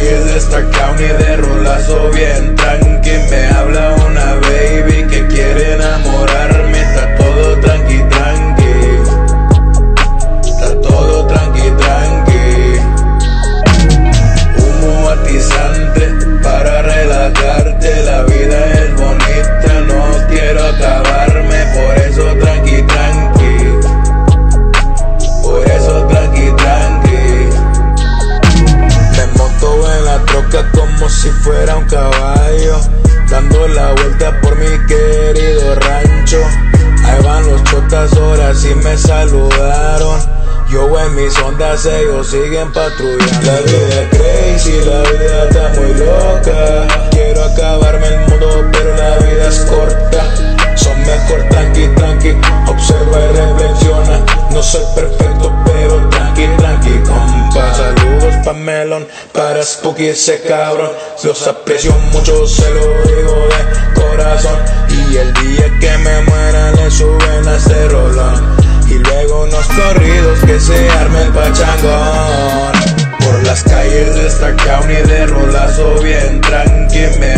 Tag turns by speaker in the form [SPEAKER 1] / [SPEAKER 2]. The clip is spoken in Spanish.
[SPEAKER 1] reggae de esta clown de chotas, ahora sí me saludaron. Yo en mis ondas, ellos siguen patrullando. La vida es crazy, la vida está muy loca. Quiero acabarme el mundo, pero la vida es corta. Son mejor tranqui, tranqui, observa y reflexiona. No soy perfecto, pero tranqui, tranqui, compa. Saludos pa' Melon, para Spooky ese cabrón. Los aprecio mucho, se lo digo de corazón. Calles de rolazo bien tranqui. Me